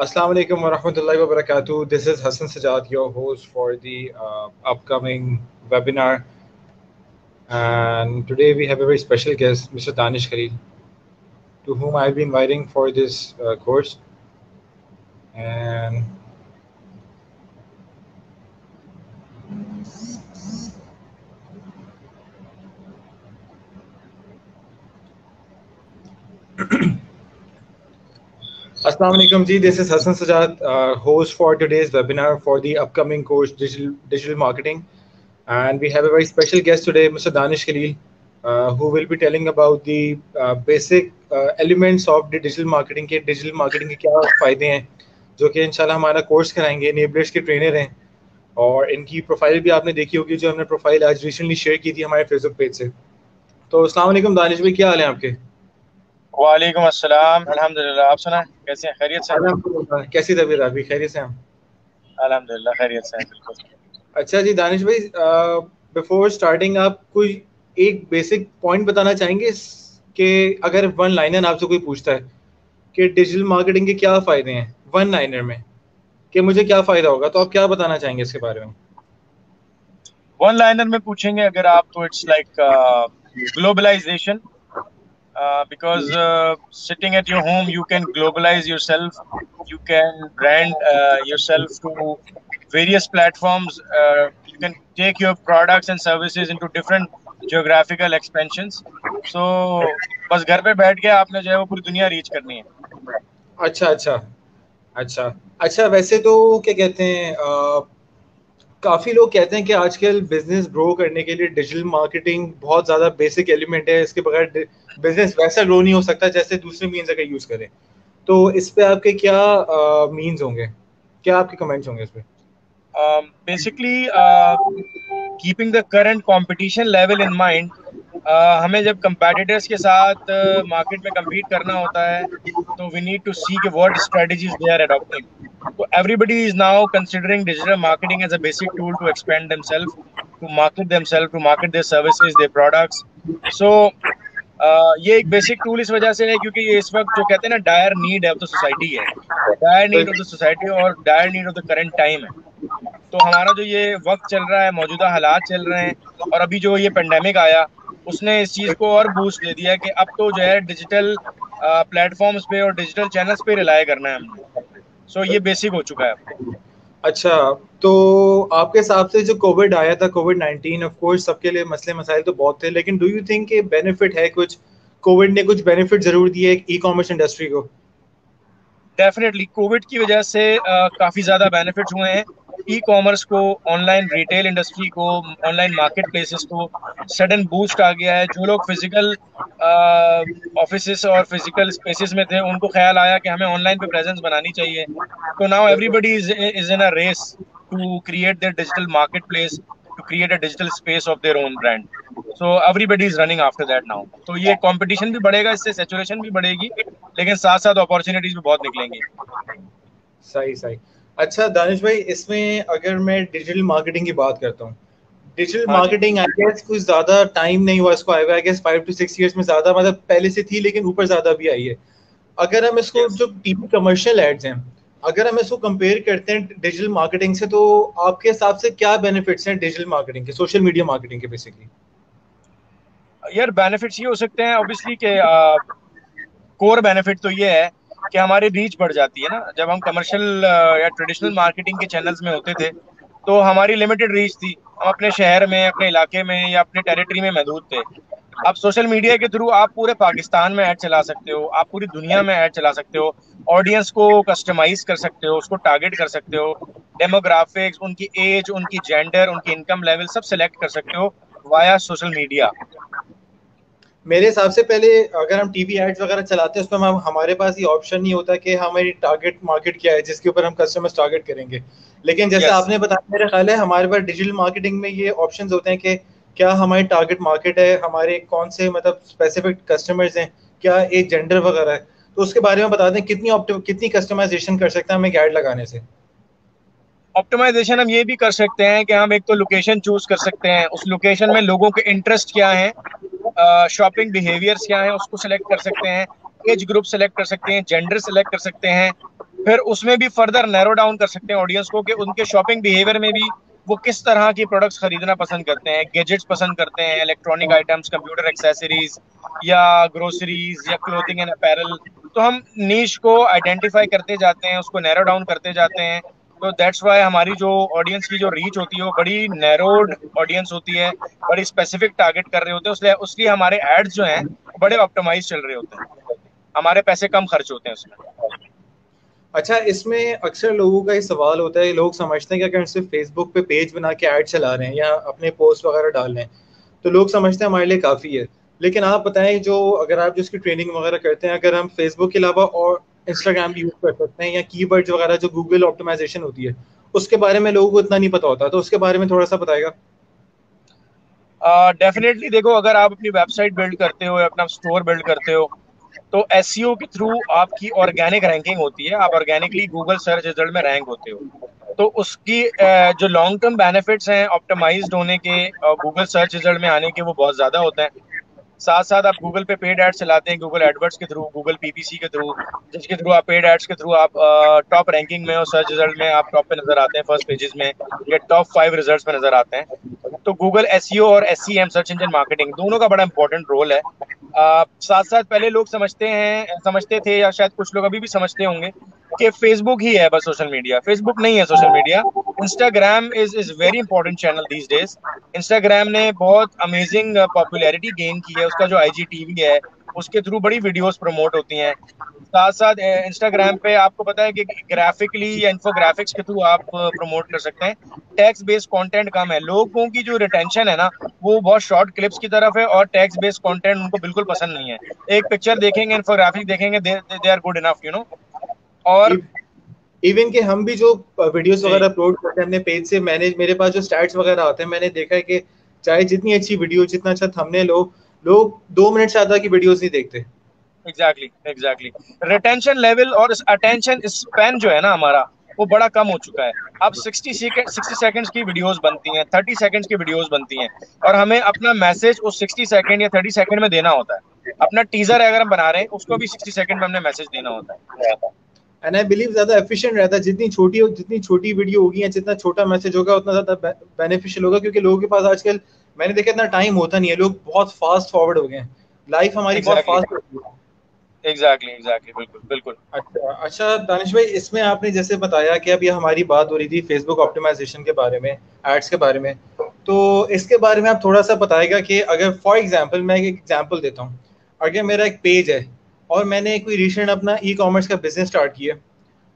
Assalamu alaikum wa rahmatullahi wa barakatuh. This is Hassan Sajad, your host for the uh, upcoming webinar. And today we have a very special guest, Mr. Danish Khalil, to whom I'll be inviting for this uh, course. And Assalamu alaikum ji. This is Hassan Sajad, uh, host for today's webinar for the upcoming course Digital Digital Marketing, and we have a very special guest today, Mr. Danish Khalil, uh, who will be telling about the uh, basic uh, elements of the digital marketing के digital marketing के क्या फ़ायदे हैं जो कि इंशाल्लाह हमारा course कराएँगे इनेबलर्स के ट्रेनर हैं और इनकी प्रोफ़ाइल भी आपने देखी होगी जो हमने प्रोफ़ाइल आज रिसेंटली शेयर की थी हमारे फेसबुक पेज से तो अस्सलाम वालेकुम दानिश भाई क्या हाल है आपके वालेकुम अस्सलाम अल्हम्दुलिल्लाह आप सुना कैसे हैं? खैरियत से कैसी तबीयत आपकी? खैरियत से हम अल्हम्दुलिल्लाह खैरियत से अच्छा जी दानिश भाई बिफोर स्टार्टिंग आप कोई एक बेसिक पॉइंट बताना चाहेंगे कि अगर वन लाइनर आपसे कोई पूछता है कि डिजिटल मार्केटिंग के क्या फ़ायदे हैं वन लाइनर में कि मुझे क्या फ़ायदा होगा तो आप क्या बताना चाहेंगे इसके बारे में? वन लाइनर में पूछेंगे अगर आप तो it's like globalization Uh, because uh, sitting at your home you can globalize yourself you can brand uh, yourself to various platforms you can take your products and services into different geographical expansions so बस घर पे बैठ के आपने जो है वो पूरी दुनिया रीच करनी है अच्छा अच्छा अच्छा अच्छा वैसे तो क्या कहते हैं काफ़ी लोग कहते हैं कि आजकल बिज़नेस ग्रो करने के लिए डिजिटल मार्केटिंग बहुत ज़्यादा बेसिक एलिमेंट है। इसके बगैर बिज़नेस वैसा ग्रो नहीं हो सकता जैसे दूसरे मीन्स अगर यूज़ करें। तो इस पे आपके क्या मीन्स uh, होंगे? क्या आपके कमेंट्स होंगे इस पर basically keeping the current competition level in mind हमें जब कंपेटिटर्स के साथ मार्केट में कम्पीट करना होता है तो we need to see what strategies they are adopting So everybody is now considering digital marketing as a basic tool to expand themselves, to market themselves, to market their services, their products. So uh, ये एक basic tool इस वजह से है क्योंकि ये इस वक्त जो कहते हैं ना dire need of the society है। Dire need of the society और dire need of the current time है। तो हमारा जो ये वक्त चल रहा है मौजूदा हालात चल रहे हैं और अभी जो ये पेंडेमिक आया उसने इस चीज़ को और बूस्ट दे दिया कि अब तो जो है डिजिटल प्लेटफॉर्म्स पे और डिजिटल चैनल्स पे रिलाय करना है हमने। सो ये बेसिक हो चुका है अच्छा तो आपके हिसाब से जो कोविड आया था कोविड नाइनटीन ऑफ़ कोर्स सबके लिए मसले मसाइल तो बहुत थे लेकिन डू यू थिंक कि बेनिफिट है कुछ? कोविड ने कुछ बेनिफिट ज़रूर दिए ई कॉमर्स इंडस्ट्री को? डेफिनेटली कोविड की वजह से आ, काफ़ी ज़्यादा बेनिफिट्स हुए हैं। ई कॉमर्स को ऑनलाइन रिटेल इंडस्ट्री को ऑनलाइन मार्केट प्लेसेस को सडन बूस्ट आ गया है। जो लोग फ़िज़िकल ऑफ़िस और फ़िज़िकल स्पेसिस में थे, उनको ख्याल आया कि हमें ऑनलाइन पे प्रेजेंस बनानी चाहिए। तो now everybody is is in a race to create their digital market place to create a digital space of their own brand so everybody is running after that now तो ये competition भी बढ़ेगा, इससे saturation भी बढ़ेगी, लेकिन साथ साथ अपॉर्चुनिटीज़ भी बहुत निकलेंगी। सही सही। अच्छा दानिश भाई इसमें अगर मैं डिजिटल मार्केटिंग की बात करता हूँ। डिजिटल मार्केटिंग आई गेस कुछ ज़्यादा टाइम नहीं हुआ इसको I guess five to six years में ज़्यादा मतलब पहले से थी लेकिन ऊपर ज़्यादा भी आई है। अगर हम इसको yes. जो टीवी कमर्शियल एड्स हैं अगर हम इसको कंपेयर करते हैं डिजिटल मार्केटिंग से तो आपके हिसाब से क्या बेनिफिट्स हैं डिजिटल मार्केटिंग के सोशल मीडिया मार्केटिंग के बेसिकली यार बेनिफिट्स ये हो सकते हैं ऑब्वियसली के कोर बेनिफिट तो ये है कि हमारी रीच बढ़ जाती है ना। जब हम कमर्शियल या ट्रेडिशनल मार्केटिंग के चैनल्स में होते थे तो हमारी लिमिटेड रीच थी। हम अपने शहर में, अपने इलाके में, या अपने टेरिटरी में महदूद थे। अब सोशल मीडिया के थ्रू आप पूरे पाकिस्तान में ऐड चला सकते हो, आप पूरी दुनिया में ऐड चला सकते हो ऑडियंस को कस्टमाइज कर सकते हो, उसको टारगेट कर सकते हो डेमोग्राफिक्स उनकी एज उनकी जेंडर उनकी इनकम लेवल सब सेलेक्ट कर सकते हो वाया सोशल मीडिया मेरे हिसाब से पहले अगर हम टीवी एड्स वगैरह चलाते हैं उसमें हम हमारे पास ये ऑप्शन नहीं होता कि हमारी टारगेट मार्केट क्या है जिसके ऊपर हम कस्टमर्स टारगेट करेंगे। लेकिन जैसे yes. आपने बताया मेरा ख्याल है हमारे पास डिजिटल मार्केटिंग में ये ऑप्शन होते हैं कि क्या हमारी टारगेट मार्केट है हमारे कौन से मतलब स्पेसिफिक कस्टमर्स हैं क्या एक जेंडर वगैरह है। तो उसके बारे में बता दें कितनी कितनी कस्टमाइजेशन कर सकते हैं हमें एड लगाने से। ऑप्टिमाइजेशन हम ये भी कर सकते हैं कि हम एक तो लोकेशन चूज़ कर सकते हैं। उस लोकेशन में लोगों के इंटरेस्ट क्या है शॉपिंग बिहेवियर्स क्या है, उसको सिलेक्ट कर सकते हैं। एज ग्रुप सेलेक्ट कर सकते हैं जेंडर सेलेक्ट कर सकते हैं। फिर उसमें भी फर्दर नैरो डाउन कर सकते हैं ऑडियंस को कि उनके शॉपिंग बिहेवियर में भी वो किस तरह की प्रोडक्ट्स खरीदना पसंद करते हैं। गैजेट्स पसंद करते हैं इलेक्ट्रॉनिक आइटम्स कंप्यूटर एक्सेसरीज या ग्रोसरीज या क्लोथिंग एंड अपैरल तो हम नीच को आइडेंटिफाई करते जाते हैं, उसको नैरो डाउन करते जाते हैं। तो दैट्स वाई हमारी जो ऑडियंस की जो रीच होती है, वो बड़ी नैरोड ऑडियंस होती है, बड़ी स्पेसिफिक टारगेट कर रहे होते हैं, उसलिए उसलिए हमारे एड्स जो हैं बड़े ऑप्टिमाइज चल रहे होते हैं। हमारे पैसे कम खर्च होते हैं उसमें। अच्छा इसमें अक्सर लोगों का ये सवाल होता है लोग समझते हैं कि अगर सिर्फ़ फेसबुक पे पेज बना के ऐड चला रहे हैं या अपने पोस्ट वगैरह डाल रहे हैं तो लोग समझते हैं हमारे लिए काफ़ी है। लेकिन आप बताएँ जो, अगर आप जिसकी ट्रेनिंग वगैरह करते हैं, अगर हम फेसबुक के अलावा और इंस्टाग्राम यूज़ कर सकते हैं या कीवर्ड्स वगैरह जो गूगल ऑप्टिमाइजेशन होती है उसके बारे में लोगों को इतना नहीं पता होता तो उसके बारे में थोड़ा सा बताएगा। डेफिनेटली uh, देखो अगर आप अपनी वेबसाइट बिल्ड करते हो या अपना स्टोर बिल्ड करते हो तो एस e के थ्रू आपकी ऑर्गेनिक रैंकिंग होती है। आप ऑर्गेनिकली गूगल सर्च रिज़ल्ट में रैंक होते हो। तो उसकी जो लॉन्ग टर्म बेनिफिट्स हैं ऑप्टिमाइज्ड होने के गूगल सर्च रिज़ल्ट में आने के वो बहुत ज़्यादा होते हैं। साथ साथ आप गूगल पे पेड एड्स चलाते हैं गूगल एडवर्ड्स के थ्रू गूगल पीपीसी के थ्रू जिसके थ्रू आप पेड एड्स के थ्रू आप टॉप रैंकिंग में और सर्च रिज़ल्ट में आप टॉप पे नज़र आते हैं फ़र्स्ट पेजेस में या टॉप फाइव रिजल्ट्स में नज़र आते हैं। तो गूगल एस e और एस सर्च इंजन मार्केटिंग दोनों का बड़ा इंपॉर्टेंट रोल है। आ, साथ साथ पहले लोग समझते हैं समझते थे या शायद कुछ लोग अभी भी समझते होंगे कि फेसबुक ही है बस सोशल मीडिया फेसबुक नहीं है social media Instagram is is very important channel these days Instagram ने बहुत अमेजिंग पॉपुलैरिटी गेन की है उसका जो आई टीवी है उसके थ्रू बड़ी वीडियोस प्रमोट होती हैं। साथ साथ इंस्टाग्राम पे आपको पता है कि ग्राफिकली या इन्फोग्राफिक्स के थ्रू आप प्रमोट कर सकते हैं। टैक्स बेस्ड कंटेंट कम है। लोगों की जो रिटेंशन है ना वो बहुत शॉर्ट क्लिप्स की तरफ़ है और टैक्स बेस्ड कंटेंट उनको बिल्कुल पसंद नहीं है। एक पिक्चर देखेंगे इन्फोग्राफिक देखेंगे they are good enough you know और इवन के हम भी जो वीडियोस वगैरह अपलोड करते हैं अपने पेज से मैंने मेरे पास जो स्टैट्स वगैरह आते हैं मैंने देखा है कि चाहे जितनी अच्छी वीडियो जितना अच्छा थंबनेल हो लोग दो मिनट से ज़्यादा की वीडियोस नहीं देखते। एग्जैक्टली एग्जैक्टली रिटेंशन लेवल और अटेंशन स्पैन जो है ना हमारा वो बड़ा कम हो चुका है। अब 60 सेकंड 60 सेकंड्स की वीडियोस बनती हैं 30 सेकंड्स की वीडियोस बनती हैं। और हमें अपना मैसेज उस 60 सेकंड या 30 सेकंड में देना होता है। अपना टीजर अगर हम बना रहे हैं उसको भी 60 सेकंड में हमने मैसेज देना होता है। एंड आई बिलीव ज़्यादा एफिशिएंट रहता है। जितनी छोटी जितनी छोटी वीडियो होगी या जितना छोटा मैसेज होगा उतना ज़्यादा बेनिफिशियल होगा। क्योंकि लोगों के पास आजकल मैंने देखा इतना टाइम होता नहीं है लोग बहुत फास्ट फॉरवर्ड हो गए हैं। लाइफ हमारी exactly. बहुत फास्ट एग्जैक्टली एग्जैक्टली बिल्कुल बिल्कुल। अच्छा अच्छा दानिश भाई इसमें आपने जैसे बताया कि अब ये हमारी बात हो रही थी फेसबुक ऑप्टिमाइजेशन के बारे में एड्स के बारे में। तो इसके बारे में आप थोड़ा सा बताएगा कि अगर फॉर एग्जांपल मैं एक एग्जांपल देता हूँ। अगर मेरा एक पेज है और मैंने कोई रिसेंट अपना ई कॉमर्स का बिज़नेस स्टार्ट किया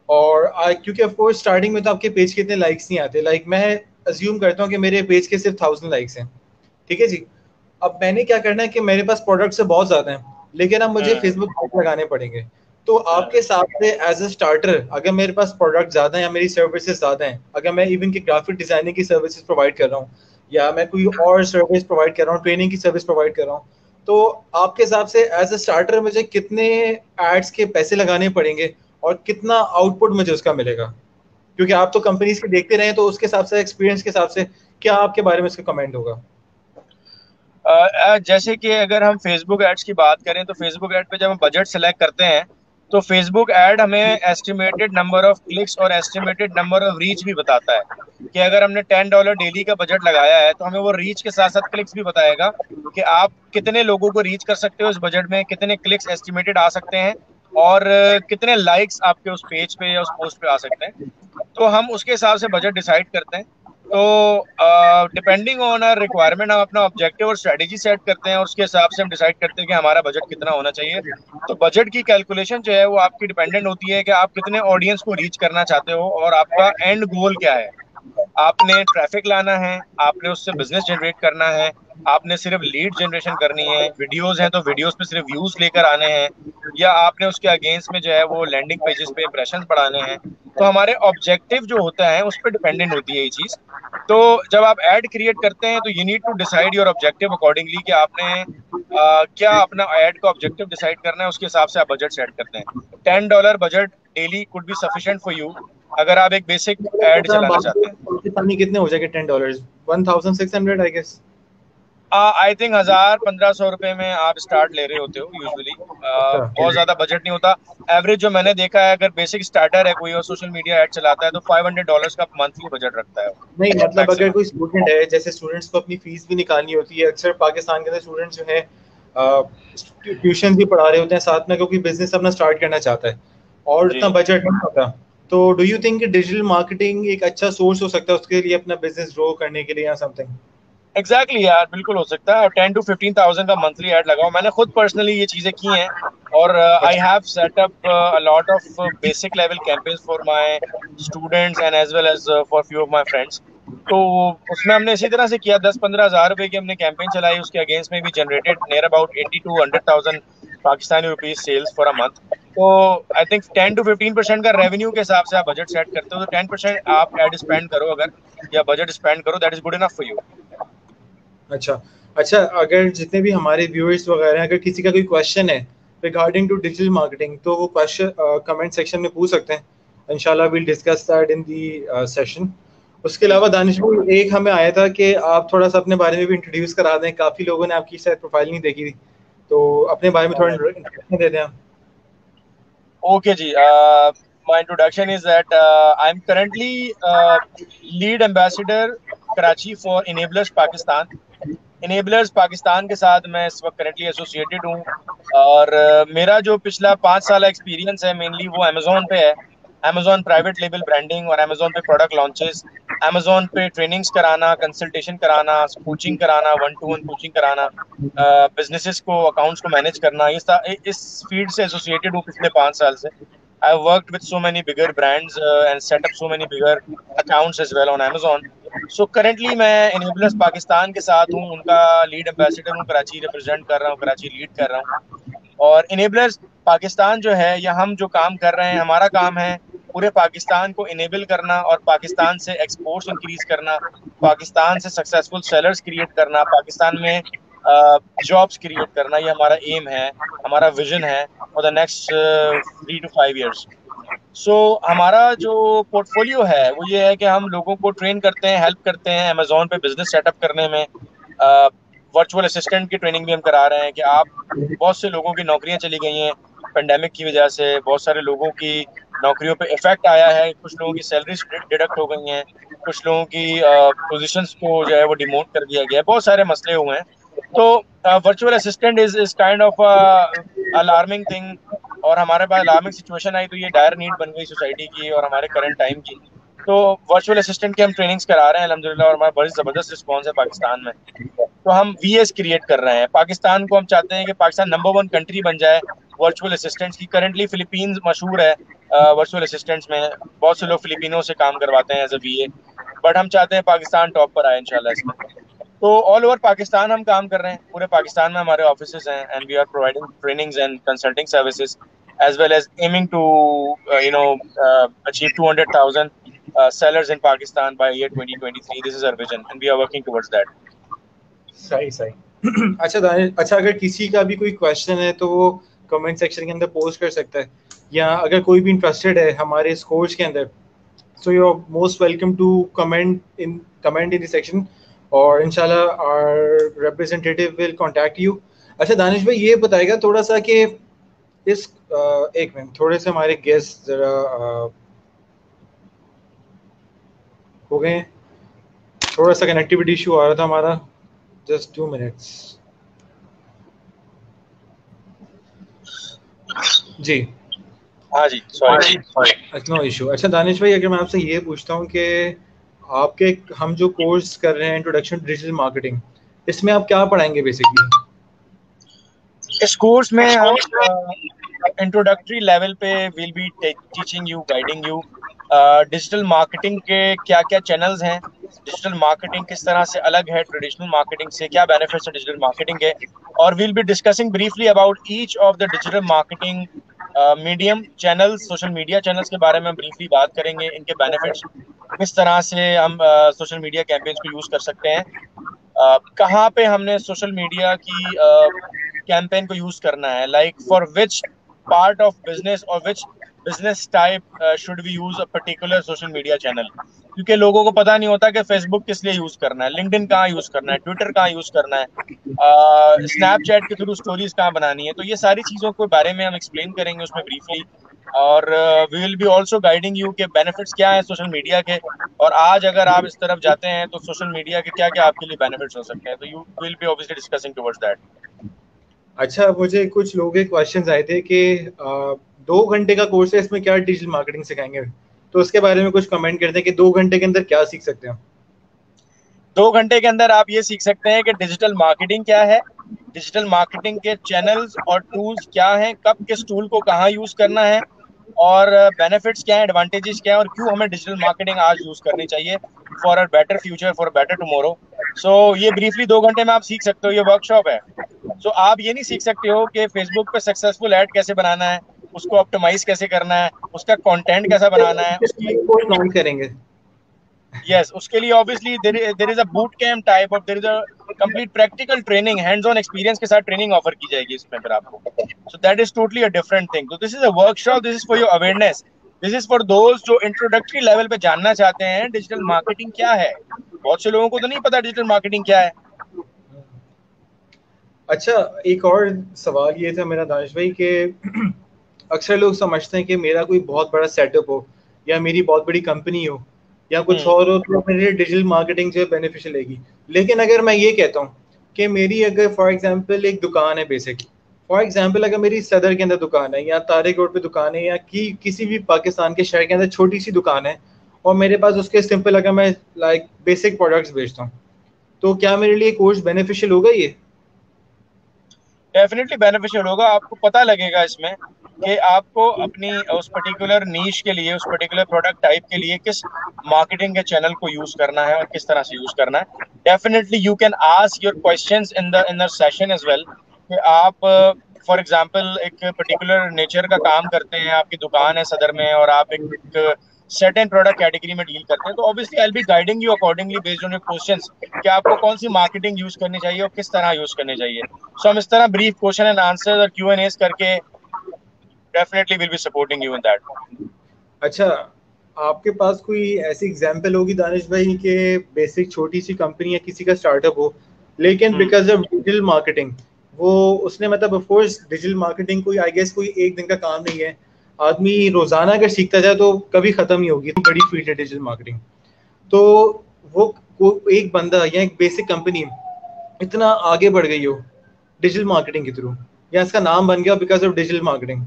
और क्योंकि ऑफकोर्स स्टार्टिंग में तो आपके पेज के इतने लाइक्स नहीं आते। लाइक मैं अज्यूम करता हूँ कि मेरे पेज के सिर्फ़ थाउज़ेंड लाइक्स हैं। ठीक है जी अब मैंने क्या करना है कि मेरे पास प्रोडक्ट से बहुत ज़्यादा हैं लेकिन अब मुझे फेसबुक हाँ। लगाने पड़ेंगे तो हाँ। आपके हिसाब से एज ए स्टार्टर अगर मेरे पास प्रोडक्ट ज़्यादा है या मेरी सर्विसेज़ ज़्यादा हैं अगर मैं इवन की ग्राफिक डिज़ाइनिंग की सर्विसेज़ प्रोवाइड कर रहा हूँ या मैं कोई और सर्विस प्रोवाइड कर रहा हूँ ट्रेनिंग की सर्विस प्रोवाइड कर रहा हूँ तो आपके हिसाब से एज ए स्टार्टर मुझे कितने एड्स के पैसे लगाने पड़ेंगे और कितना आउटपुट मुझे उसका मिलेगा क्योंकि आप तो कंपनीज़ के देखते रहे तो उसके हिसाब से एक्सपीरियंस के हिसाब से क्या आपके बारे में इसका कमेंट होगा जैसे कि अगर हम फेसबुक एड्स की बात करें तो फेसबुक एड पे जब हम बजट सेलेक्ट करते हैं तो फेसबुक एड हमें एस्टिमेटेड नंबर ऑफ़ क्लिक्स और एस्टिमेटेड नंबर ऑफ़ रीच भी बताता है कि अगर हमने टेन डॉलर डेली का बजट लगाया है तो हमें वो रीच के साथ साथ क्लिक्स भी बताएगा कि आप कितने लोगों को रीच कर सकते हो इस बजट में, कितने क्लिक्स एस्टिमेटेड आ सकते हैं और कितने लाइक्स आपके उस पेज पे या उस पोस्ट पे आ सकते हैं। तो हम उसके हिसाब से बजट डिसाइड करते हैं। तो डिपेंडिंग ऑन आर रिक्वायरमेंट हम अपना ऑब्जेक्टिव और स्ट्रेटेजी सेट करते हैं और उसके हिसाब से हम डिसाइड करते हैं कि हमारा बजट कितना होना चाहिए। तो बजट की कैलकुलेशन जो है वो आपकी डिपेंडेंट होती है कि आप कितने ऑडियंस को रीच करना चाहते हो और आपका एंड गोल क्या है। आपने ट्रैफ़िक लाना है, आपने उससे बिज़नेस जनरेट करना है आपने सिर्फ़ लीड जनरेशन करनी है वीडियोस हैं तो वीडियोस पे सिर्फ़ व्यूज़ लेकर आने हैं या आपने उसके अगेंस्ट में जो है वो लैंडिंग पेजेस पे इंप्रेशन बढ़ाने हैं तो हमारे ऑब्जेक्टिव जो होता है उस पर डिपेंडेंट होती है ये चीज़। तो जब आप एड क्रिएट करते हैं तो you need to decide your objective accordingly कि आपने आ, क्या अपना एड का ऑब्जेक्टिव डिसाइड करना है उसके हिसाब से आप बजट सेट करते हैं। Ten dollar budget daily could be sufficient for you अगर आप एक बेसिक एड चलाना चाहते हैं। कितने हो जाएँगे ten dollar one thousand six hundred I guess I think हज़ार पंद्रह सौ रुपए में आप स्टार्ट ले रहे होते हो यूजुअली अच्छा। बहुत ज़्यादा बजट नहीं होता। एवरेज जो मैंने देखा है अगर बेसिक स्टार्टर है कोई और सोशल मीडिया एड चलाता है तो 500 डॉलर्स का मंथली बजट रखता है नहीं मतलब अगर कोई स्टूडेंट है जैसे स्टूडेंट्स को अपनी फ़ीस भी निकालनी होती है अक्सर पाकिस्तान के अंदर स्टूडेंट्स जो है ट्यूशन भी पढ़ा रहे होते हैं साथ में क्योंकि बिज़नेस अपना स्टार्ट करना चाहता है। और इतना बजट नहीं होता। तो do you think digital marketing एक अच्छा सोर्स हो सकता है उसके लिए अपना बिज़नेस ग्रो करने के लिए या समथिंग एग्जैक्टली exactly, यार, बिल्कुल हो सकता है। टेन टू फिफ्टीन थाउज़ेंड का मंथली एड लगाओ। मैंने खुद पर्सनली ये चीज़ें की हैं। और I have set up lot of basic level campaigns for my students and as well as for few of my friends तो उसमें हमने इसी तरह से किया। दस पंद्रह हज़ार रुपए की हमने कैंपेन चलाई। उसके अगेंस्ट में भी generated near about eighty two hundred thousand Pakistani rupees sales for a month तो I think ten to fifteen percent का रेवेन्यू के हिसाब से आप बजट सेट करते हो। तो टेन परसेंट आप एड स्पेंड करो अगर। या बजट स्पेंड करो that is good enough for you अच्छा। अच्छा अगर जितने भी हमारे व्यूअर्स वगैरह हैं अगर किसी का कोई क्वेश्चन है रिगार्डिंग टू डिजिटल मार्केटिंग तो वो क्वेश्चन कमेंट सेक्शन में पूछ सकते हैं। इंशाल्लाह will discuss that in the session उसके अलावा दानिश एक हमें आया था कि आप थोड़ा सा अपने बारे में भी इंट्रोड्यूस करा दें। काफ़ी लोगों ने आपकी शायद प्रोफ़ाइल नहीं देखी थी। तो अपने बारे में थोड़ा इंट्रोडक्शन दे दें ओके जी my introduction is that uh, I'm currently uh, lead Karachi for Enablers Pakistan. Enablers Pakistan के साथ मैं इस वक्त करेंटली एसोसिएटेड हूँ। और मेरा जो पिछला पाँच साल एक्सपीरियंस है मेनली वो अमेजोन पे है। अमेजोन प्राइवेट लेबल ब्रांडिंग और अमेजोन पे प्रोडक्ट लॉन्चेस अमेजोन पे ट्रेनिंग्स कराना कंसल्टेशन कराना कोचिंग कराना वन टू वन कोचिंग कराना बिजनेसेस को अकाउंट्स को मैनेज करना इस फ़ील्ड से एसोसिएटेड हूँ पिछले पाँच साल से। I work with so many bigger brands and set up so many bigger accounts as well on Amazon so currently मैं इनेबलर्स पाकिस्तान के साथ हूँ, उनका लीड एम्बेसडर हूँ कराची रिप्रेजेंट कर रहा हूँ कराची लीड कर रहा हूँ। और इनेबलर्स पाकिस्तान जो है, या हम जो काम कर रहे हैं, हमारा काम है पूरे पाकिस्तान को इनेबल करना और पाकिस्तान से एक्सपोर्ट्स इंक्रीज करना पाकिस्तान से सक्सेसफुल सेलर्स क्रिएट करना पाकिस्तान में जॉब्स क्रिएट करना ये हमारा एम है, हमारा विजन है for the next three to five years so हमारा जो पोर्टफोलियो है, वो ये है कि हम लोगों को ट्रेन करते हैं हेल्प करते हैं अमेजोन पे बिज़नेस सेटअप करने में। वर्चुअल असिस्टेंट की ट्रेनिंग भी हम करा रहे हैं कि आप, बहुत से लोगों की नौकरियाँ चली गई हैं पेंडेमिक की वजह से। बहुत सारे लोगों की नौकरियों पे इफ़ेक्ट आया है। कुछ लोगों की सैलरीज डिडक्ट हो गई हैं। कुछ लोगों की पोजीशंस को जो है वो डिमोट कर दिया गया है। बहुत सारे मसले हुए हैं। तो virtual assistant is is kind of alarming thing और हमारे पास अलार्मिंग सिचुएशन आई तो ये डायर नीड बन गई सोसाइटी की और हमारे करंट टाइम की। तो वर्चुअल असिस्टेंट की हम ट्रेनिंग्स करा रहे हैं अलहमदिल्ला और हमारा बड़ी ज़बरदस्त रिस्पॉन्स है पाकिस्तान में। तो हम वीएस क्रिएट कर रहे हैं। पाकिस्तान को हम चाहते हैं कि पाकिस्तान नंबर वन कंट्री बन जाए वर्चुअल असिस्टेंट्स की। करंटली फिलीपींस मशहूर है वर्चुअल असिस्टेंट्स में। बहुत से लोग फिलिपिनो से काम करवाते हैं एज अ वी बट हम चाहते हैं पाकिस्तान टॉप पर आए इनशाला इसमें। तो ऑल ओवर पाकिस्तान हम काम कर रहे हैं पूरे पाकिस्तान में हमारे ऑफ़िस हैं and we are providing trainings and consulting services as well as aiming to uh, you know uh, achieve 200,000 uh, sellers in Pakistan by year 2023. This is our vision, and we are working towards that. सही सही अच्छा अच्छा अगर किसी का भी कोई question है तो वो कमेंट सेक्शन के अंदर पोस्ट कर सकता है या अगर कोई भी इंटरेस्टेड है हमारे इस कोर्स के अंदर so you are most welcome to comment in comment in the section और इंशाल्लाह our representative will contact you अच्छा दानिश भाई ये बताएगा थोड़ा सा कि इस एक मिनट थोड़े से हमारे गेस्ट जरा हो गए थोड़ा सा कनेक्टिविटी इशू आ रहा था हमारा। जस्ट टू मिनट्स जी। हाँ जी सॉरी नो इशू अच्छा दानिश भाई अगर मैं आपसे ये पूछता हूँ कि आपके हम जो कोर्स कर रहे हैं इंट्रोडक्शन डिजिटल मार्केटिंग इसमें आप क्या पढ़ाएँगे बेसिकली इस कोर्स में हम इंट्रोडक्टरी लेवल पे will be teaching you guiding you digital marketing के क्या क्या चैनल्स हैं डिजिटल मार्केटिंग किस तरह से अलग है ट्रेडिशनल मार्केटिंग से क्या बेनिफिट्स है डिजिटल मार्केटिंग के, और will be discussing briefly about each of the digital marketing medium channel social media channels के बारे में हम ब्रीफली बात करेंगे, इनके बेनिफिट्स किस तरह से हम सोशल मीडिया कैंपेन्स को यूज़ कर सकते हैं। कहाँ पे हमने सोशल मीडिया की कैंपेन को यूज़ करना है? Like for which part of business और which business type should we use a particular social media channel? क्योंकि लोगों को पता नहीं होता कि फेसबुक किस लिए यूज़ करना है लिंकडिन कहाँ यूज़ करना है ट्विटर कहाँ यूज़ करना है स्नैपचैट के थ्रू स्टोरीज कहाँ बनानी है। तो ये सारी चीज़ों के बारे में हम एक्सप्लेन करेंगे उसमें ब्रीफली और we will be also guiding you के बेनिफिट्स क्या है सोशल मीडिया के। और आज अगर आप इस तरफ़ जाते हैं तो सोशल मीडिया के क्या क्या आपके लिए बेनिफिट्स हो सकते हैं। तो you will be obviously discussing towards that अच्छा मुझे कुछ लोगों के क्वेश्चंस आए थे कि दो घंटे का कोर्स है इसमें क्या डिजिटल मार्केटिंग सिखाएँगे? तो उसके बारे में कुछ कमेंट करते हैं कि दो घंटे के अंदर क्या सीख सकते हैं? दो घंटे के अंदर आप ये सीख सकते हैं कि डिजिटल मार्केटिंग क्या है? डिजिटल मार्केटिंग के चैनल्स और टूल्स क्या हैं? कब किस टूल को कहाँ यूज़ करना है? और बेनिफिट्स क्या है? एडवांटेजेस क्या है? और क्यों हमें डिजिटल मार्केटिंग आज यूज़ करनी चाहिए for a better future for better tomorrow so ये ब्रीफली दो घंटे में आप सीख सकते हो ये वर्कशॉप है। सो so, आप ये नहीं सीख सकते हो कि फेसबुक पे सक्सेसफुल ऐड कैसे बनाना है? उसको ऑप्टिमाइज कैसे करना है उसका कंटेंट कैसा बनाना है उसकी करेंगे। यस उसके लिए obviously there is a boot camp type और there is a complete practical training hands on experience के साथ ट्रेनिंग ऑफ़र की जाएगी इसमें फिर आपको। So that is totally a different thing तो this is a workshop this is for your awareness this is for those जो introductory level पे जानना चाहते हैं डिजिटल मार्केटिंग क्या है? बहुत से लोगों को तो नहीं पता डिजिटल मार्केटिंग क्या है। अच्छा एक और सवाल ये था मेरा दानिश भाई के अक्सर लोग समझते हैं कि मेरा कोई बहुत बड़ा सेटअप हो या मेरी बहुत बड़ी कंपनी हो या कुछ हम्म। और हो तो मेरे डिजिटल मार्केटिंग जो है बेनिफिशियल लेगी। लेकिन अगर मैं ये कहता हूँ कि मेरी अगर फॉर एग्ज़ाम्पल एक दुकान है बेसिक फॉर एग्ज़ाम्पल अगर मेरी सदर के अंदर दुकान है या तारिक रोड पे दुकान है या कि किसी भी पाकिस्तान के शहर के अंदर छोटी सी दुकान है और मेरे पास उसके सिंपल अगर मैं लाइक बेसिक प्रोडक्ट्स बेचता हूँ तो क्या मेरे लिए कोर्स बेनिफिशियल होगा ये? डेफिनेटली बेनिफिशियल होगा आपको पता लगेगा इसमें। कि आपको अपनी उस पर्टिकुलर नीच के लिए उस पर्टिकुलर प्रोडक्ट टाइप के लिए किस मार्केटिंग के चैनल को यूज़ करना है और किस तरह से यूज़ करना है। Definitely you can ask your questions in the in session as well कि आप फॉर एग्ज़ाम्पल एक पर्टिकुलर नेचर का काम करते हैं आपकी दुकान है सदर में और आप एक, एक सर्टेन प्रोडक्ट कैटेगरी में डील करते हैं तो obviously I be guiding you accordingly based on your questions कि आपको कौन सी मार्केटिंग यूज़ करनी चाहिए और किस तरह यूज़ करनी चाहिए। सो so, हम इस तरह ब्रीफ क्वेश्चन एंड आंसर और क्यू एन एस करके definitely will be supporting you in that अच्छा आपके पास कोई ऐसी एग्जांपल होगी दानिश भाई के बेसिक छोटी सी कंपनी या किसी का स्टार्टअप हो लेकिन बिकॉज़ ऑफ़ डिजिटल मार्केटिंग वो उसने मतलब ऑफ़ कोर्स डिजिटल मार्केटिंग कोई आई गेस कोई एक दिन का काम नहीं है। आदमी रोज़ाना अगर सीखता जाए तो कभी खत्म नहीं होगी बड़ी फ़ील्ड है डिजिटल मार्केटिंग तो वो को एक बंदा या एक बेसिक कंपनी इतना आगे बढ़ गई हो डिजिटल मार्केटिंग के थ्रू या इसका नाम बन गया बिकॉज़ ऑफ़ डिजिटल मार्केटिंग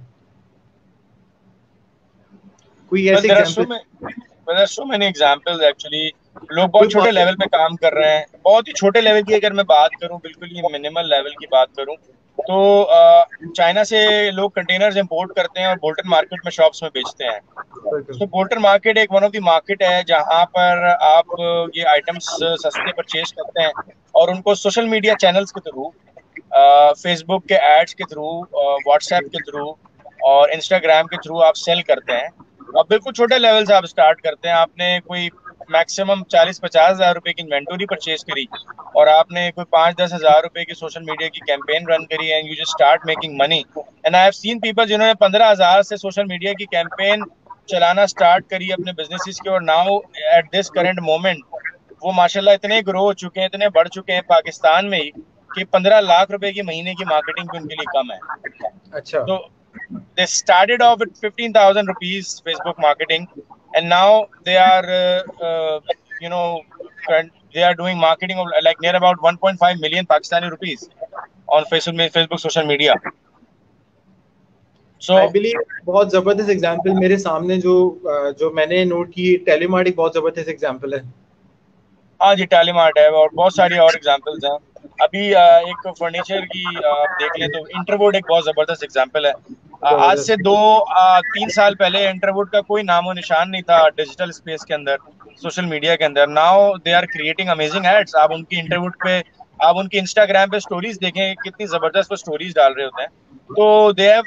कोई ऐसे example so many examples actually लोग बहुत छोटे लेवल पे काम कर रहे हैं। बहुत ही छोटे लेवल की अगर मैं बात करूँ बिल्कुल ही मिनिमल लेवल की बात करूँ तो चाइना से लोग कंटेनर्स इंपोर्ट करते हैं और बोल्टन मार्केट में शॉप्स में बेचते हैं। तो बोल्टन मार्केट एक वन ऑफ़ द मार्केट है जहाँ पर आप ये आइटम्स सस्ते परचेज करते हैं और उनको सोशल मीडिया चैनल्स के थ्रू फेसबुक के एड्स के थ्रू व्हाट्सएप के थ्रू और इंस्टाग्राम के थ्रू आप सेल करते हैं। अब बिल्कुल छोटे लेवल से आप स्टार्ट करते हैं। आपने कोई मैक्सिमम चालीस पचास हज़ार रुपए की इन्वेंटरी परचेज करी और आपने कोई पाँच दस हज़ार रुपए की सोशल मीडिया की कैंपेन रन करी and you just start making money and I have seen people जिन्होंने पंद्रह हज़ार से सोशल मीडिया की कैंपेन चलाना स्टार्ट करी अपने बिज़नेस की और now at this current moment वो माशाल्लाह इतने ग्रो हो चुके हैं इतने बढ़ चुके हैं पाकिस्तान में ही कि पंद्रह लाख रुपए की महीने की मार्केटिंग भी उनके लिए कम है। अच्छा। तो they started off with 15000 rupees facebook marketing and now they are uh, uh, you know they are doing marketing of like near about 1.5 million pakistani rupees on facebook facebook social media so I believe बहुत ज़बरदस्त example मेरे सामने जो जो मैंने note की टेलीमार्ट एक बहुत ज़बरदस्त एग्जांपल है हाँ जी टेलीमार्ट है और बहुत सारी और एग्जांपल्स हैं अभी एक फर्नीचर की आप देख लें तो इंटरवोड एक बहुत ज़बरदस्त एग्ज़ाम्पल है। आज से दो तीन साल पहले इंटरवुड का कोई नामो निशान नहीं था डिजिटल स्पेस के अंदर सोशल मीडिया के अंदर। Now they are creating amazing ads आप उनकी इंटरवुड पे आप उनकी इंस्टाग्राम पे स्टोरीज देखें कितनी ज़बरदस्त वो स्टोरीज डाल रहे होते हैं। तो they have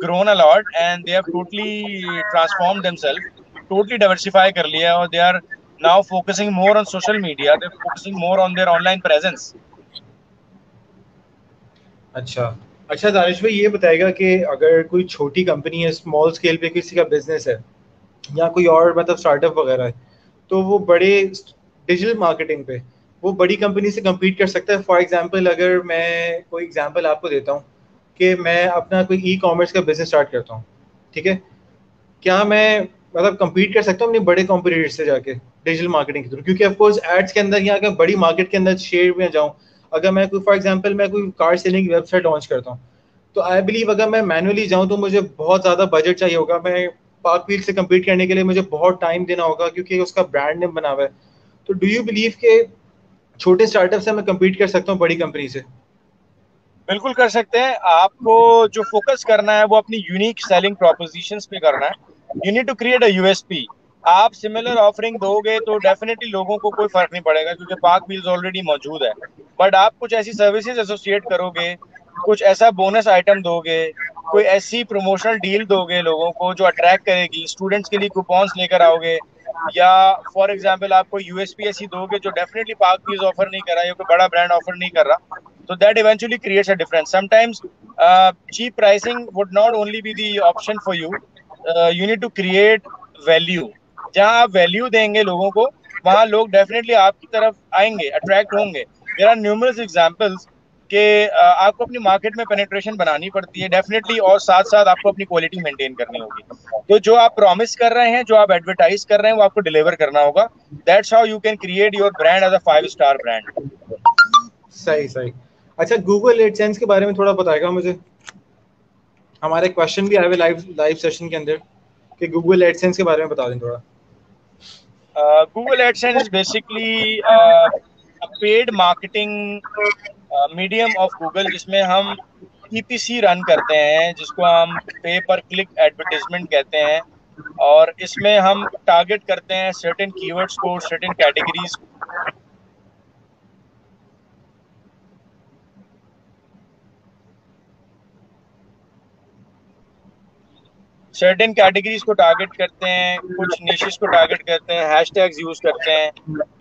grown a lot and they have totally transform themselves totally diversify कर लिया और they are now focusing more on social media they focusing more on their online presence अच्छा। अच्छा दानिश भाई, ये बताएगा कि अगर कोई छोटी कंपनी है स्मॉल स्केल पे किसी का बिज़नेस है, या कोई और मतलब स्टार्टअप वगैरह है तो वो बड़े डिजिटल मार्केटिंग पे, वो बड़ी कंपनी से कम्पीट कर सकता है। फॉर एग्ज़ाम्पल अगर मैं कोई एग्ज़ाम्पल आपको देता हूँ कि मैं अपना कोई ई कॉमर्स का बिज़नेस स्टार्ट करता हूँ, ठीक है? क्या मैं मतलब कम्पीट कर सकता हूँ अपने बड़े कॉम्पिटिटर से जाके डिजिटल मार्केटिंग के थ्रू क्योंकि ऑफकोर्स एड्स के अंदर या अगर बड़ी मार्केट के अंदर शेयर में जाऊँ अगर मैं कोई फॉर एग्ज़ाम्पल मैं कोई कार सेलिंग वेबसाइट लॉन्च करता हूँ तो आई बिलीव अगर मैं मैनुअली जाऊँ तो मुझे बहुत ज़्यादा बजट चाहिए होगा। मैं पार्क व्हील से कम्पीट करने के लिए मुझे बहुत टाइम देना होगा, क्योंकि उसका ब्रांड नेम बना हुआ है। तो डू यू बिलीव के छोटे स्टार्टअप से मैं कम्पीट कर सकता हूँ बड़ी कंपनी से? बिल्कुल कर सकते हैं। आपको जो फोकस करना है, वो अपनी यूनिक सेलिंग प्रोपोजिशंस पे करना है। You need to create a USP आप सिमिलर ऑफरिंग दोगे तो डेफिनेटली लोगों को कोई फ़र्क नहीं पड़ेगा क्योंकि पार्क व्हील्स ऑलरेडी मौजूद है। बट आप कुछ ऐसी सर्विसेज़ एसोसिएट करोगे कुछ ऐसा बोनस आइटम दोगे कोई ऐसी प्रमोशनल डील दोगे लोगों को जो अट्रैक्ट करेगी स्टूडेंट्स के लिए कूपन्स लेकर आओगे या फॉर एग्ज़ाम्पल आप कोई यूएसपी ऐसी दोगे जो डेफिनेटली पार्क व्हील्स ऑफ़र नहीं कर रहा है कोई बड़ा ब्रांड ऑफ़र नहीं कर रहा तो that eventually creates sometimes uh, cheap pricing would not only be the option for you uh, you need to create value. जहाँ आप वैल्यू देंगे लोगों को, वहाँ लोग डेफिनेटली आपकी तरफ़ आएँगे अट्रैक्ट होंगे। देर आर न्यूमरस एग्जाम्पल्स कि आपको अपनी मार्केट में पेनिट्रेशन बनानी पड़ती है डेफिनेटली और साथ साथ आपको अपनी क्वालिटी मेंटेन करनी होगी। तो जो आप प्रॉमिस कर रहे हैं, जो आप एडवर्टाइज कर रहे हैं, वो आपको डिलीवर करना होगा। That's how you can create your brand as a five star brand सही सही। अच्छा गूगल एडसेंस के बारे में थोड़ा बताएगा मुझे? हमारे क्वेश्चन भी आए हुए लाइव लाइव सेशन के अंदर, कि गूगल एडसेंस के बारे में बता दें थोड़ा। Google uh, a paid marketing uh, medium of Google जिसमें हम PPC रन करते हैं जिसको हम पे पर क्लिक एडवर्टीजमेंट कहते हैं और इसमें हम टारगेट करते हैं सर्टेन कीवर्ड्स को सर्टेन कैटेगरीज सर्टेन कैटेगरीज को टारगेट करते हैं कुछ निशेस को टारगेट करते हैं हैशटैग्स यूज़ करते हैं।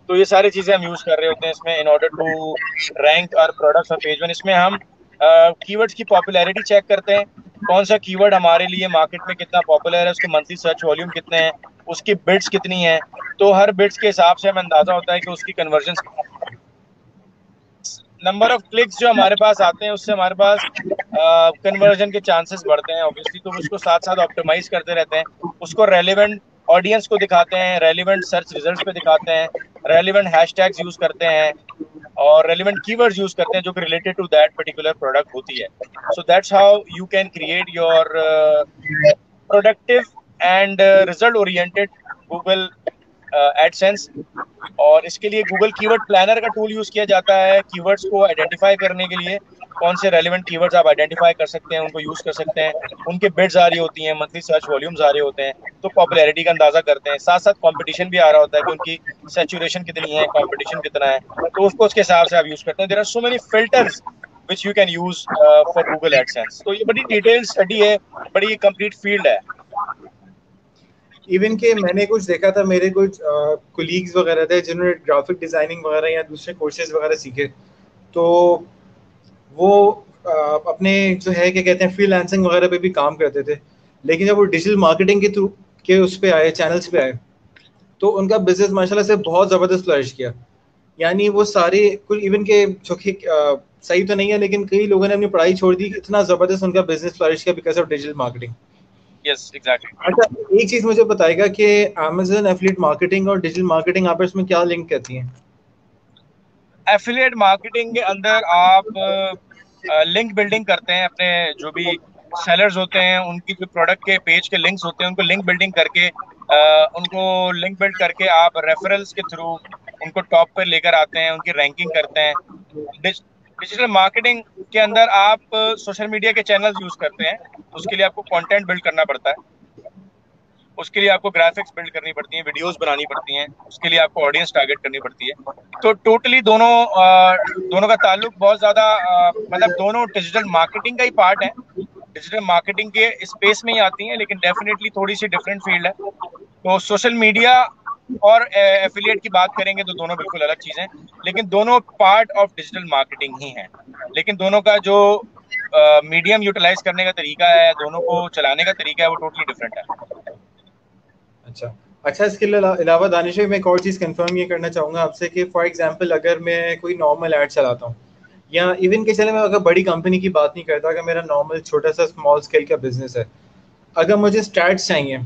तो ये सारी चीज़ें हम यूज़ कर रहे होते हैं इसमें इन ऑर्डर टू रैंक और प्रोडक्ट्स ऑफ़ पेज वन इसमें हम कीवर्ड्स uh, की पॉपुलैरिटी चेक करते हैं। कौन सा कीवर्ड हमारे लिए मार्केट में कितना पॉपुलर है उसके मंथली सर्च वॉल्यूम कितने हैं उसकी बिट्स कितनी है। तो हर बिट्स के हिसाब से हमें अंदाज़ा होता है कि उसकी कन्वर्जन नंबर ऑफ़ क्लिक्स जो हमारे पास आते हैं, उससे हमारे पास कन्वर्जन के चांसेस बढ़ते हैं ऑब्वियसली तो उसको साथ साथ ऑप्टिमाइज करते रहते हैं। उसको रेलिवेंट ऑडियंस को दिखाते हैं रेलिवेंट सर्च रिजल्ट्स पे दिखाते हैं रेलिवेंट हैशटैग्स यूज़ करते हैं और रेलिवेंट कीवर्ड्स यूज़ करते हैं जो कि related to that particular product होती है। So that's how you can create your productive and result oriented Google AdSense और इसके लिए गूगल कीवर्ड प्लानर का टूल यूज़ किया जाता है कीवर्ड्स को आइडेंटिफाई करने के लिए। कौन से रेलिवेंट कीवर्ड्स आप आइडेंटिफाई कर सकते हैं, उनको यूज़ कर सकते हैं। उनके बिड्स आ रही होती हैं मंथली सर्च वॉल्यूम्स आ रहे होते हैं। तो पॉपुलैरिटी का अंदाज़ा करते हैं। साथ साथ कंपटीशन भी आ रहा होता है कि उनकी सेचुरेशन कितनी है कंपटीशन कितना है। तो उसको उसके हिसाब से आप यूज़ करते हैं। There are so many filters which you can use for Google AdSense तो ये बड़ी डिटेल स्टडी है, बड़ी कंप्लीट फ़ील्ड है। इवन के मैंने कुछ देखा था मेरे कुछ कोलीग्स वगैरह थे जिन्होंने ग्राफिक डिज़ाइनिंग वगैरह या दूसरे कोर्सेज वगैरह सीखे। तो वो आ, अपने जो है क्या कहते हैं फ्रीलांसिंग वगैरह पे भी काम करते थे। लेकिन जब वो डिजिटल मार्केटिंग के थ्रू के उस पर आए चैनल्स पे आए तो उनका बिज़नेस माशाल्लाह से बहुत ज़बरदस्त फ्लरिश किया। यानी वो सारे कुछ इवन के जो कि सही तो नहीं है लेकिन कई लोगों ने अपनी पढ़ाई छोड़ दी इतना ज़बरदस्त उनका बिज़नेस फ्लरिश किया because of digital marketing yes exactly अच्छा एक चीज़ मुझे बताएगा कि एफिलिएट मार्केटिंग और डिजिटल मार्केटिंग आपस में क्या लिंक करती हैं? एफिलिएट मार्केटिंग के अंदर आप लिंक बिल्डिंग करते हैं अपने जो भी सेलर्स होते हैं उनकी जो प्रोडक्ट के पेज के लिंक्स होते हैं उनको लिंक बिल्डिंग करके उनको लिंक बिल्ड करके आप रेफरल्स के थ्रू उनको टॉप पर लेकर आते हैं उनकी रैंकिंग करते हैं। डिजिटल मार्केटिंग के अंदर आप सोशल मीडिया के चैनल यूज़ करते हैं, उसके लिए आपको कंटेंट बिल्ड करना पड़ता है। उसके लिए आपको ग्राफिक्स बिल्ड करनी पड़ती हैं वीडियोस बनानी पड़ती हैं, उसके लिए आपको ऑडियंस टारगेट करनी पड़ती है। तो टोटली दोनों दोनों का ताल्लुक बहुत ज़्यादा मतलब दोनों डिजिटल मार्केटिंग का ही पार्ट है। डिजिटल मार्केटिंग के स्पेस में ही आती हैं, लेकिन डेफिनेटली थोड़ी सी डिफरेंट फ़ील्ड है। तो सोशल मीडिया और एफिलिएट की बात करेंगे तो दोनों बिल्कुल अलग चीज़ें लेकिन दोनों पार्ट ऑफ़ डिजिटल मार्केटिंग ही हैं। लेकिन दोनों का जो मीडियम यूटिलाइज करने का तरीका है, दोनों को चलाने का तरीका है, वो टोटली डिफरेंट है। अच्छा। अच्छा इसके अलावा दानिश मैं एक और चीज़ कंफर्म ये करना चाहूँगा आपसे कि फॉर एग्जांपल अगर मैं कोई नॉर्मल ऐड चलाता हूँ, या इवन के चले मैं अगर बड़ी कंपनी की बात नहीं करता, अगर मेरा नॉर्मल छोटा सा स्मॉल स्केल का बिज़नेस है, अगर मुझे स्टैट्स चाहिए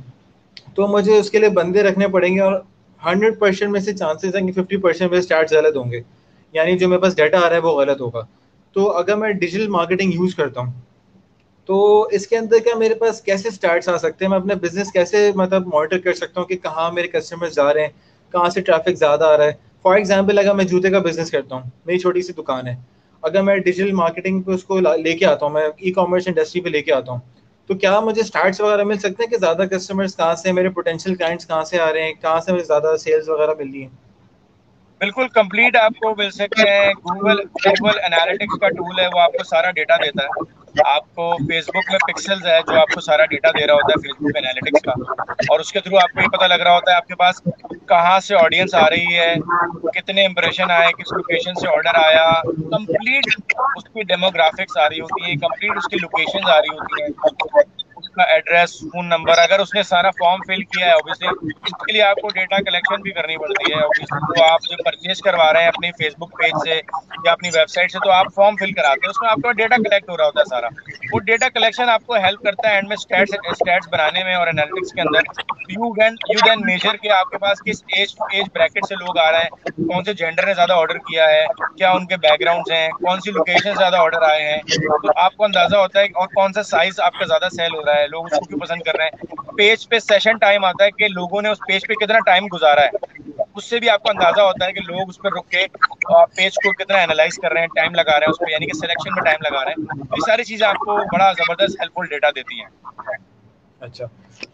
तो मुझे उसके लिए बंदे रखने पड़ेंगे और हंड्रेड परसेंट में से चांसेस हैं कि फिफ्टी परसेंट मेरे स्टार्ट गलत होंगे। यानी जो मेरे पास डाटा आ रहा है वो गलत होगा। तो अगर मैं डिजिटल मार्केटिंग यूज़ करता हूँ तो इसके अंदर क्या मेरे पास कैसे स्टार्ट आ सकते हैं? मैं अपना बिज़नेस कैसे मतलब मॉनिटर कर सकता हूँ कि कहाँ मेरे कस्टमर्स जा रहे हैं, कहाँ से ट्रैफ़िक ज़्यादा आ रहा है? फॉर एग्ज़ाम्पल अगर मैं जूते का बिज़नेस करता हूँ, मेरी छोटी सी दुकान है। अगर मैं डिजिटल मार्केटिंग पे उसको लेके आता हूँ, मैं ई कॉमर्स इंडस्ट्री पे लेके आता हूँ तो क्या मुझे स्टार्ट वगैरह मिल सकते हैं कि ज़्यादा कस्टमर्स कहाँ से मेरे पोटेंशियल क्लाइंट्स कहाँ से आ रहे हैं, कहाँ से मुझे ज़्यादा सेल्स वगैरह मिल रही है? बिल्कुल कंप्लीट आपको मिल सकते हैं। गूगल गूगल एनालिटिक्स का टूल है, वो आपको सारा डेटा देता है। आपको फेसबुक में पिक्सल्स है, जो आपको सारा डेटा दे रहा होता है फेसबुक एनालिटिक्स का। और उसके थ्रू आपको ये पता लग रहा होता है, आपके पास कहाँ से ऑडियंस आ रही है, कितने इंप्रेशन आए, किस लोकेशन से ऑर्डर आया। कंप्लीट उसकी डेमोग्राफिक्स आ रही होती है कंप्लीट उसकी लोकेशन आ रही होती है। उसका एड्रेस फ़ोन नंबर अगर उसने सारा फॉर्म फिल किया है ऑब्वियसली इसके लिए आपको डेटा कलेक्शन भी करनी पड़ती है ऑब्वियसली तो आप जो परचेज करवा रहे हैं अपनी फेसबुक पेज से या अपनी वेबसाइट से तो आप फॉर्म फिल कराते हैं, उसमें आपका डेटा कलेक्ट हो रहा होता है सारा। वो डेटा कलेक्शन आपको हेल्प करता है एंड में स्टैट्स स्टैट्स बनाने में और एनालिटिक्स के अंदर। You can you can measure के आपके पास किस एज एज ब्रैकेट से लोग आ रहे हैं, कौन से जेंडर ने ज़्यादा ऑर्डर किया है, क्या उनके बैकग्राउंड हैं, कौन सी लोकेशन ज़्यादा ऑर्डर आए हैं। तो आपको अंदाज़ा होता है और कौन सा साइज़ आपका ज़्यादा सेल हो रहा है। लोग उसको क्यों पसंद कर रहे हैं? पेज पे सेशन टाइम आता है कि लोगों ने उस पेज पे कितना टाइम गुजारा है। उससे भी आपको अंदाज़ा होता है कि लोग उस पर रुक के पेज को कितना एनालाइज कर रहे हैं टाइम लगा रहे हैं, उस पर यानी कि सिलेक्शन में टाइम लगा रहे हैं। ये सारी चीज़ें आपको बड़ा ज़बरदस्त हेल्पफुल डेटा देती हैं। अच्छा।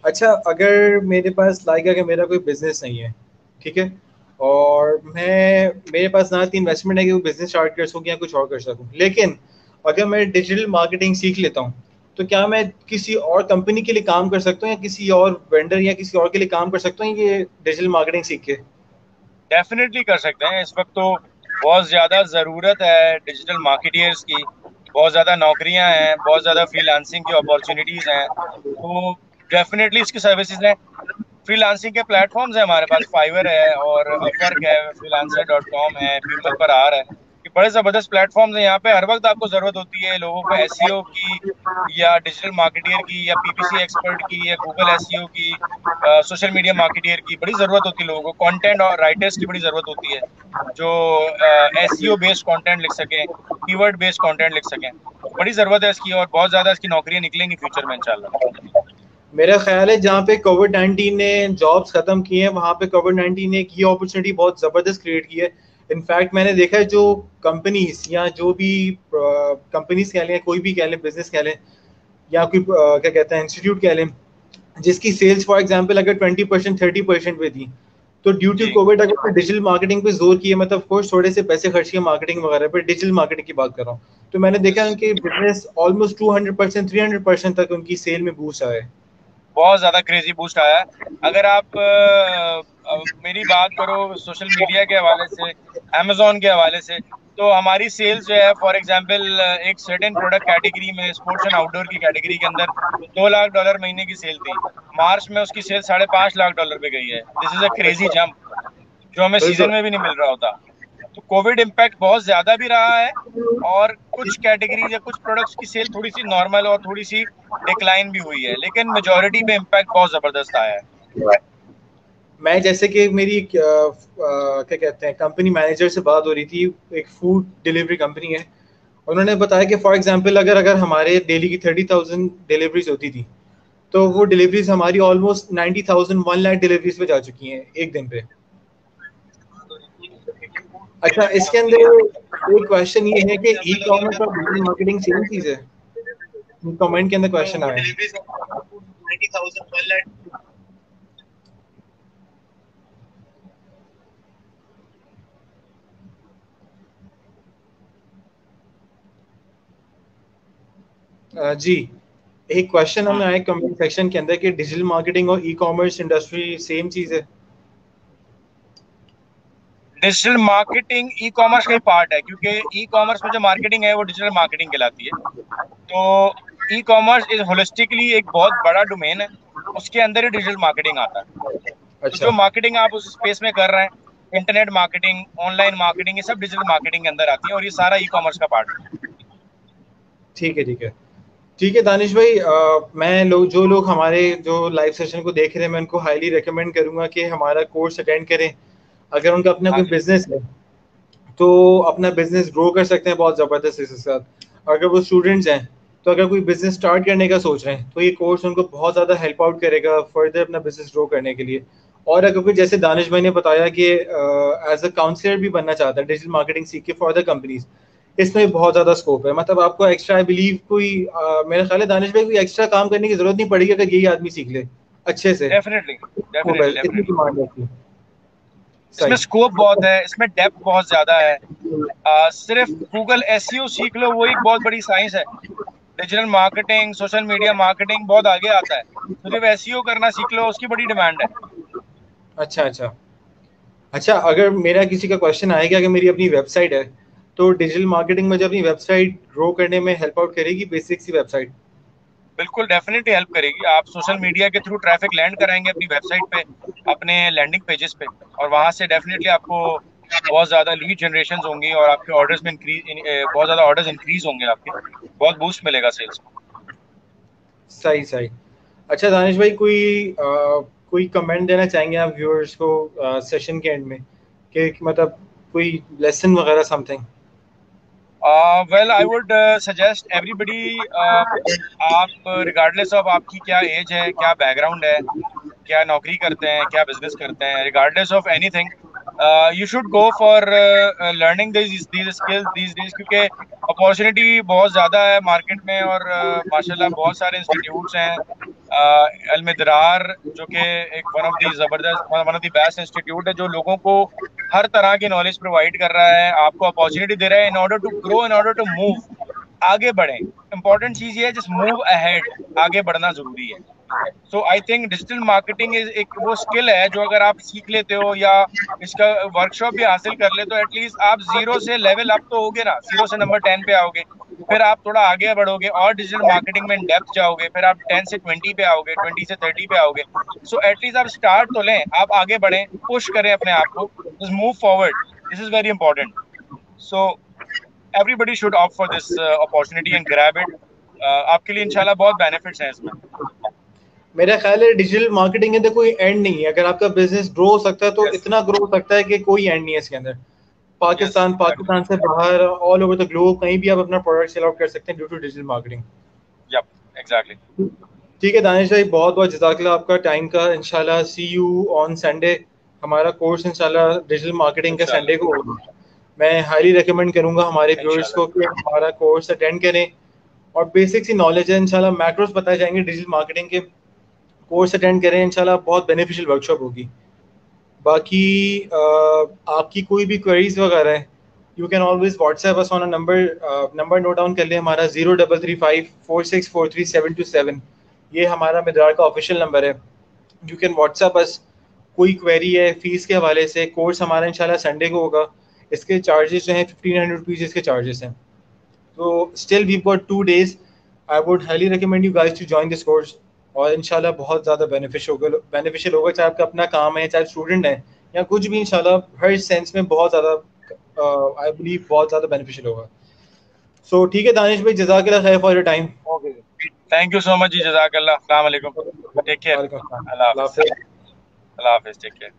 अच्छा अगर मेरे पास लाइक अगर मेरा कोई बिज़नेस नहीं है, ठीक है? और मैं, मेरे पास ना तीन इन्वेस्टमेंट है कि वो बिज़नेस स्टार्ट कर सकूँ या कुछ और कर सकूँ। लेकिन, अगर मैं डिजिटल मार्केटिंग सीख लेता हूँ तो क्या मैं किसी और कंपनी के लिए काम कर सकता हूँ या किसी और वेंडर या किसी और के लिए काम कर सकता हूँ? ये डिजिटल मार्केटिंग सीख के। डेफिनेटली कर सकते हैं। इस वक्त तो बहुत ज़्यादा ज़रूरत है डिजिटल मार्केटियर्स की। बहुत ज़्यादा नौकरियाँ हैं, बहुत ज़्यादा फ्रीलांसिंग की अपॉर्चुनिटीज़ हैं। तो डेफिनेटली इसकी सर्विसेज़ हैं। फ्रीलांसिंग के प्लेटफॉर्म्स हैं हमारे पास। फाइवर है और अपवर्क है फ्रीलांसर डॉट कॉम है पीपल पर आ रहा है। बड़े ज़बरदस्त प्लेटफॉर्म है यहाँ पे। हर वक्त आपको ज़रूरत होती है लोगों को एस e की या डिजिटल मार्केटियर की या पीपीसी एक्सपर्ट की या गूगल एस e की सोशल मीडिया मार्केटियर की बड़ी ज़रूरत होती है लोगों को। कंटेंट और राइटर्स की बड़ी ज़रूरत होती है जो एस बेस्ड कंटेंट लिख सकें कीवर्ड बेस्ड कंटेंट लिख सकें। बड़ी ज़रूरत है इसकी और बहुत ज़्यादा इसकी नौकरियाँ निकलेंगी फ्यूचर में इंशाल्लाह। मेरा ख्याल है जहाँ पे कोविड नाइन्टीन ने जॉब्स खत्म किए हैं, वहाँ पे कोविड नाइन्टीन ने एक ये अपॉर्चुनिटी बहुत ज़बरदस्त क्रिएट की है। इनफैक्ट मैंने देखा है जो कंपनीज़ या जो भी कंपनीज़ कह लें कोई भी कह लें बिज़नेस कह लें या कोई क्या कहते हैं इंस्टीट्यूट कह लें जिसकी सेल्स फॉर एग्जांपल अगर ट्वेंटी परसेंट थर्टी परसेंट पे थी तो ड्यू टू कोविड अगर डिजिटल मार्केटिंग पे ज़ोर किया मतलब कोर्स थोड़े से पैसे खर्च किए मार्केटिंग वगैरह पर डिजिटल मार्केटिंग की बात कर रहा हूँ तो मैंने देखा उनके business almost two hundred percent three hundred percent तक उनकी सेल में बूस्ट आया है। बहुत ज़्यादा क्रेजी बूस्ट आया अगर आप मेरी बात करो सोशल मीडिया के हवाले से अमेजोन के हवाले से तो हमारी सेल्स जो है फॉर एग्जांपल एक सर्टेन प्रोडक्ट कैटेगरी में स्पोर्ट्स एंड आउटडोर की कैटेगरी के अंदर दो लाख डॉलर महीने की सेल थी। मार्च में उसकी सेल साढ़े पाँच लाख डॉलर पे गई है। This is a crazy jump जो हमें सीज़न में भी नहीं मिल रहा होता। तो कोविड इम्पैक्ट बहुत ज़्यादा भी रहा है और कुछ कैटेगरी या कुछ प्रोडक्ट्स की सेल थोड़ी सी नॉर्मल और थोड़ी सी डिक्लाइन भी हुई है। लेकिन मेजोरिटी पे इम्पैक्ट बहुत ज़बरदस्त आया है। मैं जैसे कि मेरी क्या कहते हैं कंपनी मैनेजर से बात हो रही थी, एक फ़ूड डिलीवरी कंपनी है। उन्होंने बताया कि फॉर एग्जांपल अगर अगर हमारे डेली की थर्टी थाउज़ेंड डिलीवरीज होती थी तो वो डिलीवरीज हमारी almost ninety thousand one lakh deliveries पे जा चुकी हैं एक दिन पे। अच्छा इसके अंदर एक क्वेश्चन ये है कि ई कॉमर्स और डिजिटल मार्केटिंग सेम चीज़ है? कमेंट के अंदर क्वेश्चन आया जी। एक क्वेश्चन हमें आया कमेंट सेक्शन के अंदर कि डिजिटल मार्केटिंग और ई कॉमर्स इंडस्ट्री सेम चीज़ है। डिजिटल मार्केटिंग ई कॉमर्स का ही पार्ट है क्योंकि ई कॉमर्स में जो मार्केटिंग है वो डिजिटल मार्केटिंग कहलाती है। तो ई कॉमर्स इज़ होलिस्टिकली एक बहुत बड़ा डोमेन है उसके अंदर ही डिजिटल मार्केटिंग आता है। तो अच्छा। तो जो मार्केटिंग आप उस स्पेस में कर रहे हैं इंटरनेट मार्केटिंग ऑनलाइन मार्केटिंग ये सब डिजिटल मार्केटिंग के अंदर आती है और ये सारा ई कॉमर्स का पार्ट है। ठीक है ठीक है। ठीक है दानिश भाई आ, मैं लोग जो लोग हमारे जो लाइव सेशन को देख रहे हैं मैं उनको हाईली रिकमेंड करूँगा कि हमारा कोर्स अटेंड करें। अगर उनका अपना कोई बिज़नेस हाँ तो अपना बिज़नेस ग्रो कर सकते हैं बहुत ज़बरदस्त इसके साथ। अगर वो स्टूडेंट्स हैं तो अगर कोई बिज़नेस स्टार्ट करने का सोच रहे हैं तो ये कोर्स उनको बहुत ज़्यादा हेल्प आउट करेगा फर्दर अपना बिज़नेस ग्रो करने के लिए। और अगर कोई जैसे दानिश भाई ने बताया कि एज अ काउंसलर भी बनना चाहता है डिजिटल मार्केटिंग सीख के फॉर द कंपनीज़ इसमें बहुत ज़्यादा स्कोप है। मतलब आपको एक्स्ट्रा आई बिलीव कोई मेरा ख्याल है दानिश भाई कोई एक्स्ट्रा काम करने की ज़रूरत नहीं पड़ेगी अगर यही आदमी सीख ले अच्छे से। डेफिनेटली इसमें स्कोप बहुत है इसमें डेप्थ बहुत ज़्यादा है। आ, सिर्फ़ गूगल एस e सीख लो वो एक बहुत बड़ी साइंस है। Digital marketing social media marketing बहुत आगे आता है। तो जब एस e करना सीख लो उसकी बड़ी डिमांड है। अच्छा अच्छा। अच्छा अगर मेरा किसी का क्वेश्चन आएगा अगर मेरी अपनी वेबसाइट है तो डिजिटल मार्केटिंग में जो अपनी वेबसाइट ग्रो करने में हेल्प आउट करेगी बेसिक सी वेबसाइट बिल्कुल डेफिनेटली हेल्प करेगी। आप सोशल मीडिया के थ्रू ट्रैफ़िक लैंड कराएँगे अपनी वेबसाइट पे अपने लैंडिंग पेजेस पे और वहाँ से डेफिनेटली आपको बहुत ज़्यादा लीड जनरेशन होंगी और आपके ऑर्डर्स में इंक्रीज बहुत ज़्यादा ऑर्डर्स इंक्रीज होंगे आपके। बहुत बूस्ट मिलेगा सेल्स को। सही सही। अच्छा दानिश भाई कोई आ, कोई कमेंट देना चाहेंगे आप व्यूअर्स को सेशन के एंड में? कि मतलब कोई लेसन वगैरह something well I would suggest everybody आप रिगार्डलेस ऑफ़ आपकी क्या एज है, क्या बैकग्राउंड है, क्या नौकरी करते हैं, क्या बिज़नेस करते हैं regardless of anything you should go for learning skills क्योंकि अपॉर्चुनिटी बहुत ज़्यादा है मार्केट में और uh, माशाल्लाह बहुत सारे इंस्टीट्यूट्स हैं। अलमदरार uh, जो कि एक वन ऑफ़ दी ज़बरदस्त one of the best institute है जो लोगों को हर तरह की नॉलेज प्रोवाइड कर रहा है। आपको अपॉर्चुनिटी दे रहा है in order to grow in order to move आगे बढ़ें। इंपॉर्टेंट चीज़ ये है जस्ट मूव अहेड आगे बढ़ना ज़रूरी है। So I think digital marketing is एक वो स्किल है जो अगर आप सीख लेते हो या इसका वर्कशॉप भी हासिल कर ले तो एटलीस्ट आप ज़ीरो से लेवल अप तो होगे ना। ज़ीरो से नंबर टेन पे आओगे। फिर आप थोड़ा आगे बढ़ोगे और डिजिटल मार्केटिंग में डेप्थ जाओगे। फिर आप टेन से ट्वेंटी पे आओगे ट्वेंटी से थर्टी पे आओगे। सो एटलीस्ट आप स्टार्ट तो लें। आप आगे बढ़ें पुश करें अपने आप को। Move forward this is very important so everybody should opt for this opportunity and grab it आपके लिए इंशाल्लाह बहुत बेनिफिट्स हैं इसमें। मेरा ख्याल है डिजिटल मार्केटिंग के अंदर कोई एंड नहीं है। अगर आपका बिज़नेस ग्रो हो सकता है तो yes. इतना ग्रो हो सकता है कि कोई एंड नहीं है इसके अंदर। पाकिस्तान yes, पाकिस्तान से बाहर ऑल ओवर द ग्लोब कहीं भी आप अपना प्रोडक्ट सेल आउट कर सकते हैं due to digital marketing yup exactly ठीक है दानिश भाई बहुत बहुत जजाकला आपका टाइम का। इंशाल्लाह सी यू ऑन संडे हमारा कोर्स इंशाल्लाह डिजिटल मार्केटिंग का संडे को होगा। मैं हाईली रिकमेंड करूँगा हमारे व्यूअर्स को कि हमारा कोर्स अटेंड करें। और बेसिक सी नॉलेज है इंशाल्लाह मैक्रोस बताए जाएँगे डिजिटल मार्केटिंग के। कोर्स अटेंड करें इंशाल्लाह बहुत बेनिफिशियल वर्कशॉप होगी। बाकी आपकी कोई भी क्वेरीज वगैरह है you can always WhatsApp us on uh number number note down कर लें हमारा zero double three five four six four three seven two seven ये हमारा मिदार का ऑफिशियल नंबर है। यू कैन व्हाट्सएप अस कोई क्वेरी है फ़ीस के हवाले से कोर्स हमारा इंशाल्लाह संडे को होगा। इसके चार्जेस जो हैं फिफ्टीन हंड्रेड रुपीज़ इसके चार्जेस हैं। तो still we got two days I would highly recommend you guys to join this course और इनशाला बहुत ज़्यादा बेनिफिश होगा बेनिफिशियल होगा चाहे आपका अपना काम है चाहे स्टूडेंट है या कुछ भी इनशाला हर सेंस में बहुत ज़्यादा आई बिलीव बहुत ज़्यादा बेनिफिशियल होगा। सो ठीक है दानिश भाई जजाक खैर for your time thank you so much जी जजाक अल्लाह अस्सलाम वालेकुम। टेक केयर अल्लाह हाफिज़। अल्लाह हाफिज़। Take care